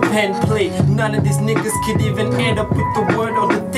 the pen play. None of these niggas could even end up with the word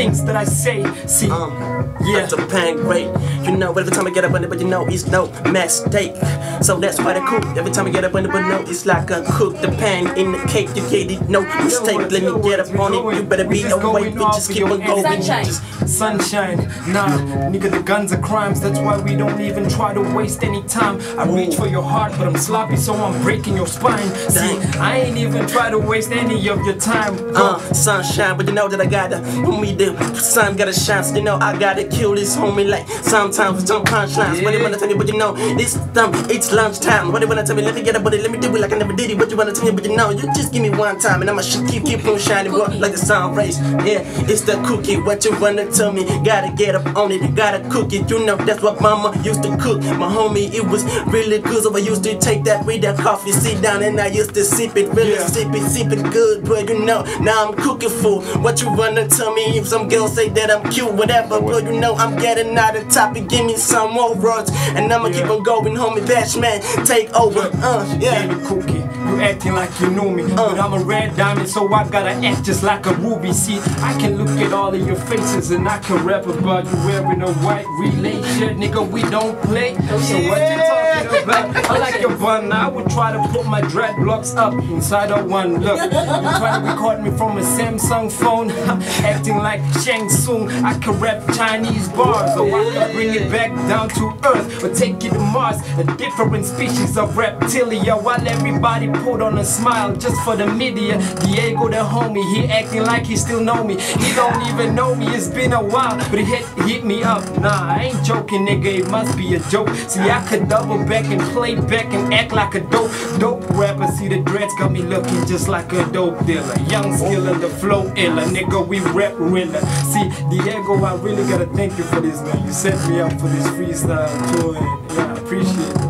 things that I say. See, Um, yeah. That's a pain great. You know, every time I get up on it, but you know it's no mistake. So that's why they cook. Every time I get up on it, but no, it's like a cook. The pan in the cake, you get it, no mistake. Let me get up on it. You better be awake, bitches keep on going. Sunshine. Just Sunshine, nah, nigga, the guns are crimes. That's why we don't even try to waste any time. I reach for your heart, but I'm sloppy, so I'm breaking your spine. See, I ain't even try to waste any of your time. Uh, sunshine, but you know that I gotta homie the sun got a shine, so you know I gotta kill this homie like sometimes with some punchlines. What do you wanna tell me? But you know this time it's lunchtime. What do you wanna tell me? Let me get up, but let me do it like I never did it. What you wanna tell me? But you know you just give me one time and I'ma sh- keep keep on shining, like the sun rays. Yeah, it's the cookie. What you wanna tell me? Gotta get up on it, gotta cook it. You know that's what mama used to cook. My homie, it was really good. So I used to take that with that coffee, sit down and I used to sip it, really Yeah. sip it, sip it good. But you know now I'm cooking for what you wanna tell me. If some girls say that I'm cute, whatever, but you know I'm getting out of topic. Give me some more words, and I'ma keep on going, homie. Bachmann, take over. Uh, yeah. Baby cookie, you acting like you know me, but I'm a red diamond, so I gotta act just like a ruby. See, I can look at all of your faces and I can rap about you wearing a white relay shirt, nigga. We don't play. So what you talking about? I like your bun. I would try to put my dreadlocks up inside of one. Look, you try to record me from a Samsung phone, acting like Shang Tsung. I can rap Chinese bars, or I can bring it back down to earth, or take it to Mars. A different species of reptilia, while everybody put on a smile just for the media. Diego, the homie, he acting like he still know me. He don't even know me. It's been a while, but he hit, hit me up. Nah, I ain't joking, nigga. It must be a joke. See, I could double back and play back and act like a dope, dope rapper. See, the dreads got me looking just like a dope dealer. Young skiller, the flow iller, nigga. We rap realer. See, Diego, I really gotta thank you for this, man. You set me up for this freestyle tour, and yeah, I appreciate it.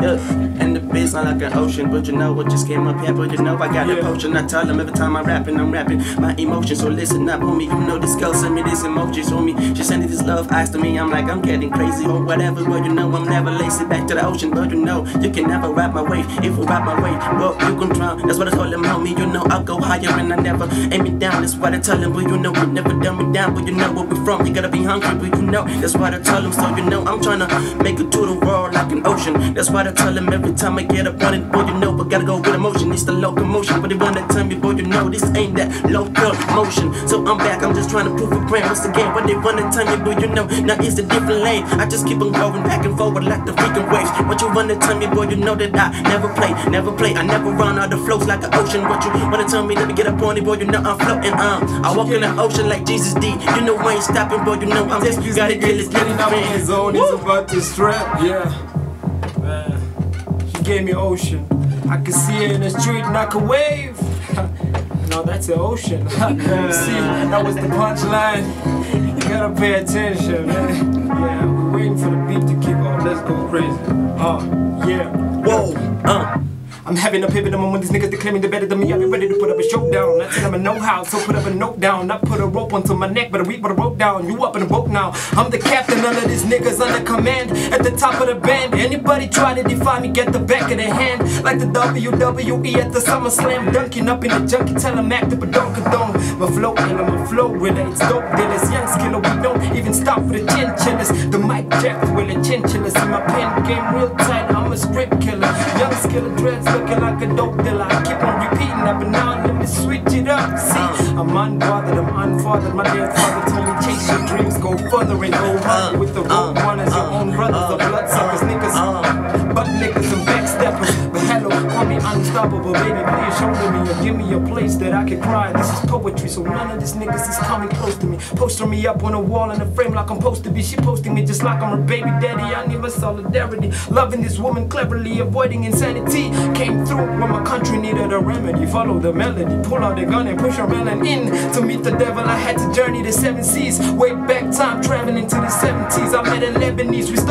Yeah, and the not like an ocean, but you know what just came up here, but you know I got a Yeah. potion. I tell them every time I'm rapping, I'm rapping my emotions. So listen up, homie. You know this girl sent me these emojis, homie. She sent these love eyes to me. I'm like, I'm getting crazy or whatever, but you know I'm never lazy. Back to the ocean, but you know you can never rap my wave. If you rap my wave, well you can drown. That's what I told them, homie. You know I'll go higher and I never aim me down. That's what I tell them, but you know we never dumb me down. But you know where we're from, you gotta be hungry, but you know that's what I tell them. So you know I'm trying to make it to the world like an ocean. That's what I tell them every time I get up on it. Boy, you know I gotta go with emotion. It's the locomotion, but they wanna tell me, boy, you know this ain't that local motion. So I'm back, I'm just trying to prove a brand once again. What they wanna tell me, boy, you know now it's a different lane. I just keep on going back and forward like the freaking waves. What you wanna tell me, boy, you know that I never play, never play. I never run out of flows like an ocean. What you wanna tell me? Let me get up on it, boy, you know I'm floating. Um, I walk in the ocean like Jesus D. You know I ain't stopping, boy, you know I'm just gotta kill this getting little out of his zone. He's about to strap. Yeah. Gave me ocean. I could see her in the street and I could wave. no, that's the ocean. see, that was the punchline. You gotta pay attention, man. Yeah, we're waiting for the beat to kick off. Let's go crazy. Uh, yeah. Whoa, uh. I'm having a pivot moment. These niggas declaring they're better than me. I be ready to put up a showdown. I tell them I know how, so put up a note down. I put a rope onto my neck, but I reap what I wrote down. You up in the boat now. I'm the captain. None of these niggas under command. At the top of the band. Anybody try to defy me, get the back of the hand. Like the WWE at the SummerSlam. Dunking up in the junkie. Tell them act up a don't condone. My flow killer, my flow really. It's dope dealers. Young skiller, we don't even stop for the chinchillas. The mic jack will the chinchillas. In my pen game real tight. I'm a script killer. Young skiller dreads looking like a dope dealer. I keep on repeating that, but now let me switch it up. See, uh. I'm unbothered, I'm unfathered. My dear father told me chase your dreams, go further and go uh. harder with the uh. road Cry. This is poetry, so none of these niggas is coming close to me. Posting me up on a wall in a frame like I'm supposed to be. She posting me just like I'm her baby daddy. I need my solidarity. Loving this woman cleverly, avoiding insanity. Came through when my country needed a remedy. Follow the melody, pull out the gun and push a melon in. To meet the devil, I had to journey the seven seas. Way back time, traveling to the 70s. I met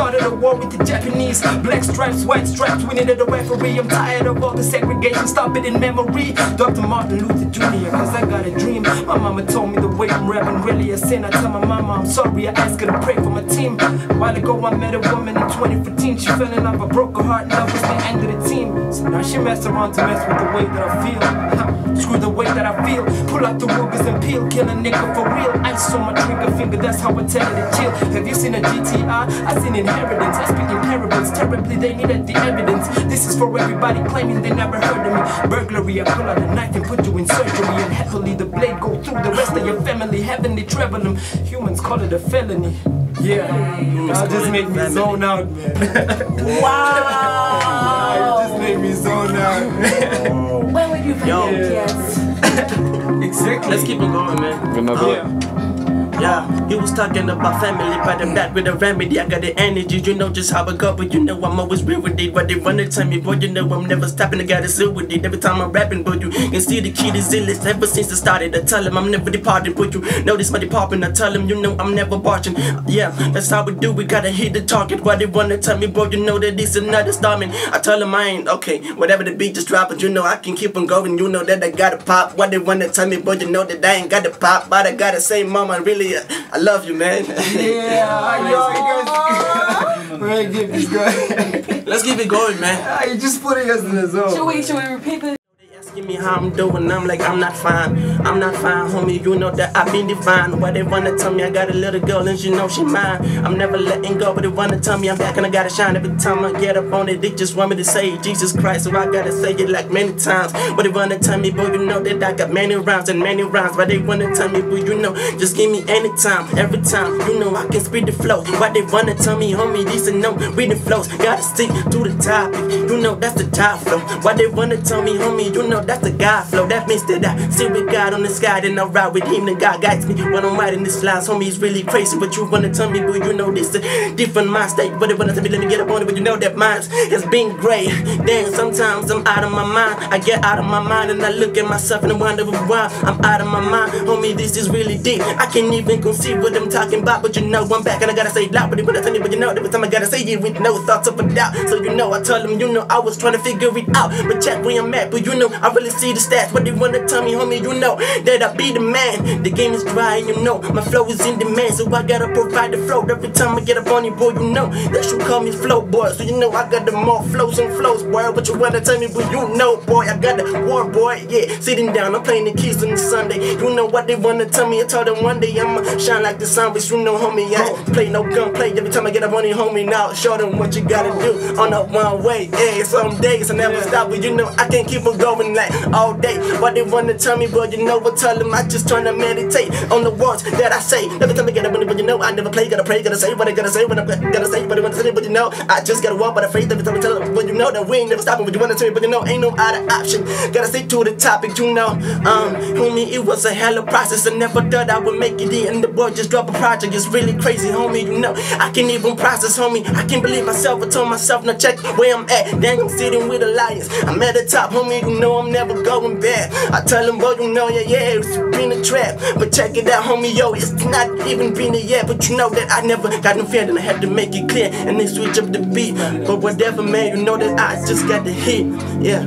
started a war with the Japanese. Black stripes, white stripes, we needed a referee. I'm tired of all the segregation. Stop it in memory. Dr. Martin Luther Jr. Cause I got a dream. My mama told me the way I'm rapping really a sin. I tell my mama I'm sorry, I ask her to pray for my team. A while ago I met a woman in 2014. She fell in love, I broke her heart, and that was the end of the team. So now she mess around to mess with the way that I feel. Screw the way that I feel. Pull out the Rugers and peel, kill a nigga for real. Ice on my trigger finger, that's how I tell her to chill. Have you seen a GTI? I seen inheritance. I speak in parables. Terribly, they needed the evidence. This is for everybody claiming they never heard of me. Burglary, I pull out a knife and put you in surgery. And happily, the blade go through the rest of your family. Heavenly travel them. Humans call it a felony. Yeah, I just make me zone out, man. Wow. You just made me zone out. Where were you for Yo. yes? exactly. Let's keep it going, man. Another. Yeah. Yeah, he was talking about family, but I'm with a remedy. I got the energy, you know just how I go, but you know I'm always real with it. But they wanna tell me, boy, you know I'm never stopping. I gotta sit with it every time I'm rapping, but you can see the kid is illest ever since the started. I tell him I'm never departing, but you know this my department. I tell him, you know I'm never watching. Yeah, that's how we do. We gotta hit the target. Why they wanna tell me, boy, you know that this another storming. I tell him I ain't okay. Whatever the beat just drop, but you know I can keep on going. You know that I gotta pop. Why they wanna tell me, boy, you know that I ain't gotta pop. But I gotta say, mama, really, uh, I love you, man. Yeah, yo, you guys. Man, give this guy. Let's keep it going, man. Ah, you just putting us in the Should zone. we, should we repeat this? Asking me how I'm doing, I'm like, I'm not fine. I'm not fine, homie. You know that I've been divine. Why they wanna tell me I got a little girl and she know she mine? I'm never letting go, but they wanna tell me I'm back and I gotta shine. Every time I get up on it, they just want me to say Jesus Christ. So I gotta say it like many times. But they wanna tell me, boy, you know that I got many rhymes and many rhymes. Why they wanna tell me, boy, you know, just give me any time, every time. You know I can speed the flow. Why they wanna tell me, homie, these are no reading flows. Gotta stick to the topic. You know that's the top flow. Why they wanna tell me, homie, you know that's the God flow. That means that I see with God on the sky, then I ride with him, then God guides me. When I'm writing these lines, homie, it's really crazy. But you wanna tell me, boy, you know this a different mind state. But they wanna tell me, let me get up on it, but you know that mine has been great. Then sometimes I'm out of my mind. I get out of my mind and I look at myself and I wonder why I'm out of my mind. Homie, this is really deep. I can't even conceive what I'm talking about, but you know I'm back and I gotta say it loud. But they wanna tell me, but you know, every time I gotta say it with no thoughts of a doubt. So you know, I tell them, you know, I was trying to figure it out. But check where I'm at, but you know, I really see the stats. But they wanna tell me, homie, you know, that I be the man. The game is dry, and you know, my flow is in demand. So I gotta provide the flow. Every time I get up on you, boy, you know, they should call me flow boy. So you know, I got the more flows and flows, boy. But you wanna tell me, but you know, boy, I got the war, boy. Yeah, sitting down, I'm playing the keys on the Sunday. You know what they wanna tell me? I told them one day I'ma shine like the sun, but you know, homie, I ain't play no gunplay. Every time I get up on you, homie, now show them what you gotta do on the one way. Yeah, some days I never stop, but you know, I can't keep on going all day. What they wanna tell me, but you know, what tell them I just tryna meditate on the words that I say. Every time I get up but you know, I never play, gotta pray, gotta say what I gotta say, what I'm gotta say, but I wanna say, but you know, I just gotta walk by the faith every time I tell them, but you know, that we ain't never stopping, but you wanna tell me, but you know, ain't no other option. Gotta stick to the topic, you know. Um, homie, it was a hell of a process. I never thought I would make it in, the boy just dropped a project. It's really crazy, homie, you know. I can't even process, homie. I can't believe myself. I told myself, now check where I'm at. Dang, I'm sitting with the lions. I'm at the top, homie, you know I'm never going back. I tell them, boy, you know, yeah, yeah, it's been a trap. But check it out, homie, yo, it's not even been a yet. But you know that I never got no fear, and I had to make it clear. And they switch up the beat. But whatever, man, you know that I just got the hit. Yeah.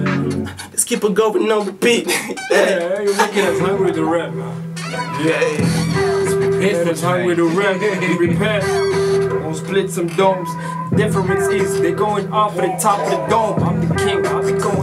Let's keep it going on repeat. yeah. Yeah, you're making us hungry to rap, man. Yeah. Making us hungry to rap. We repent. We'll split some domes. Difference is they going off at the top of the dome. I'm the king,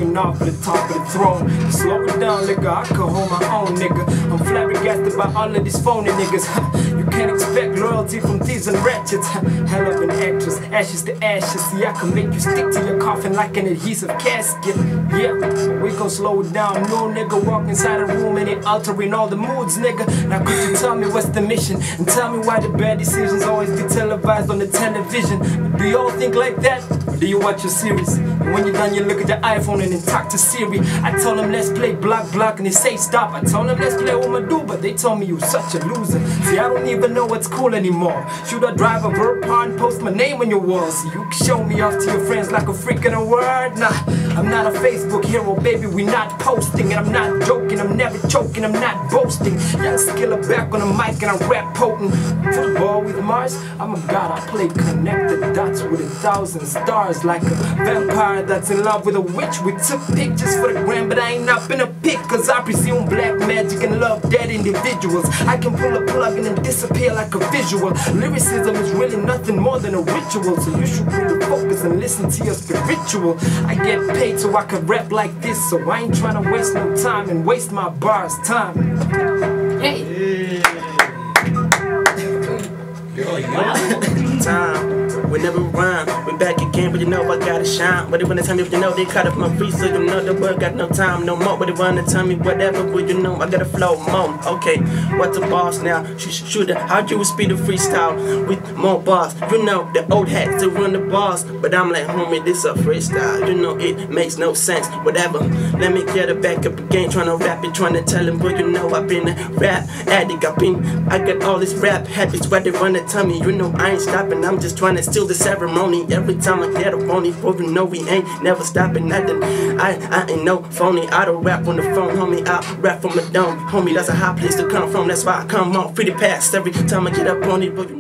Be going off the top of the throne. Slow it down, nigga. I can hold my own, nigga. I'm flabbergasted by all of these phony niggas. you can't expect loyalty from thieves and wretches. Hell of an actress, ashes to ashes. See, I can make you stick to your coffin like an adhesive casket. Yeah, we gon' slow it down. No nigga walk inside a room and it altering all the moods, nigga. Now could you tell me what's the mission? And tell me why the bad decisions always get televised on the television. Do you all think like that? Do you watch your series? And when you're done, you look at your iPhone and then talk to Siri. I tell them let's play block block and they say stop. I tell them let's play Umadoo, but they tell me you're such a loser. See, I don't even know what's cool anymore. Should I drive a verb and post my name on your wall? So you show me off to your friends like a freak in a word? Nah, I'm not a Facebook hero, baby. We not posting, and I'm not joking. I'm never choking. I'm not boasting. Young skiller back on the mic and I rap potent. Football with Mars, I'm a god. I play connect the dots with a thousand stars. Bars like a vampire that's in love with a witch. We took pictures for the gram, but I ain't up in a pic, cause I presume black magic and love dead individuals. I can pull a plug and then disappear like a visual. Lyricism is really nothing more than a ritual, so you should really focus and listen to your spiritual. I get paid so I can rap like this, so I ain't trying to waste no time and waste my bars time. Hey. time. We never rhyme. We back again, but you know I gotta shine. But they wanna tell me if you know they cut off my free, so you know the world got no time no more. But they wanna tell me whatever, but you know I gotta flow more. Okay, what's the boss now? Sh- sh- Shooter, how you speed the freestyle with more bars? You know the old hats to run the bars, but I'm like, homie, this a freestyle. You know it makes no sense. Whatever. Let me get it back up again, trying to rap it, trying to tell him, but you know I've been a rap addict. I've been, I got all this rap habits, where they wanna tell me, you know I ain't stopping. I'm just trying to steal the ceremony. Every time I get a phony, for you know we ain't never stopping nothing. I, I ain't no phony. I don't rap on the phone, homie. I rap from the dome, homie. That's a high place to come from. That's why I come on free to pass every time I get up on it, but you.